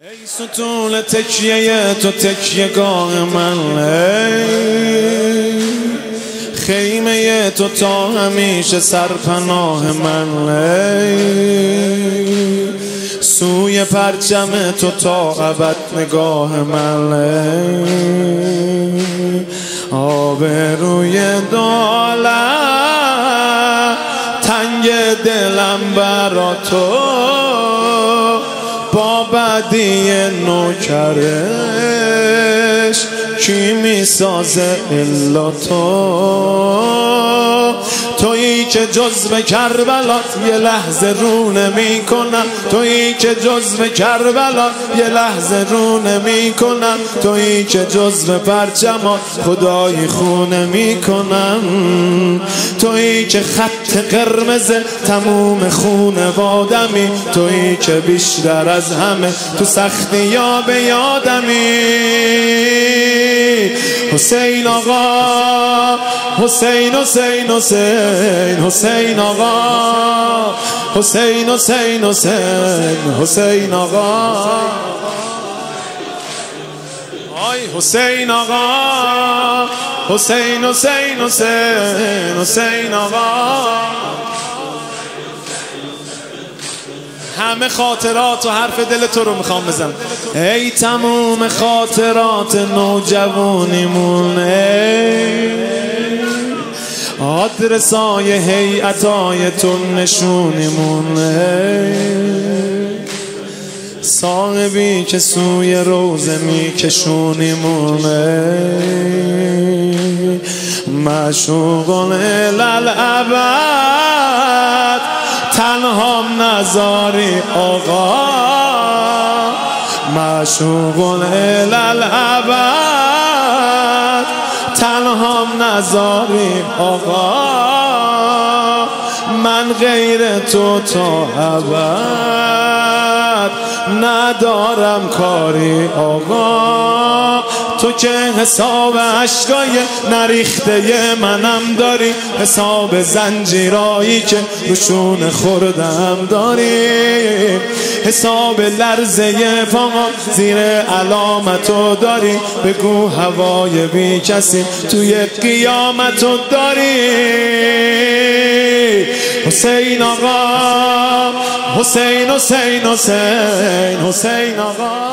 ای ستون تکیه تو تکیه گاه من ای خیمه تو تا همیشه سرپناه من ای سوی پرچم تو تا ابد نگاه من ای آب روی دولت تنگ دلم برا تو با بدی نوکرش کی می‌سازه الا تو؟ تویی که جزو کربلا یه لحظه رونه می‌کنم تویی که جزو کربلا یه لحظه رونه می‌کنم تویی که جزو پرچما خدای خونه می‌کنم تویی که خط قرمز تموم خونه وادمی تویی که بیشتر از همه تو سختی یا به یادمی. حسین آقا حسین حسین حسین حسین آقا حسین حسین حسین حسین آقا. حسین آقا. حسین حسین حسین حسین آقا. همه خاطرات و حرف دل تو رو می‌خوام بزن ای تموم خاطرات نوجوانیمون ای آدرسای هیئتای تو نشونیمون ای صاحبی که سوی روزه میکشونیمون ای مشوقون للعبد تنهام نزاری آقا. مشوقون للعبد تنهام نزاری آقا. من غیر تو تا ابد ندارم کاری آقا. تو که حساب عشقای نریخته منم داری حساب زنجیرایی که روشون خوردم داری. حساب لرزه پاما زیر علامتو داری. بگو هوای بی کسی توی قیامتو داری. حسین آقا حسین حسین حسین حسین آقا.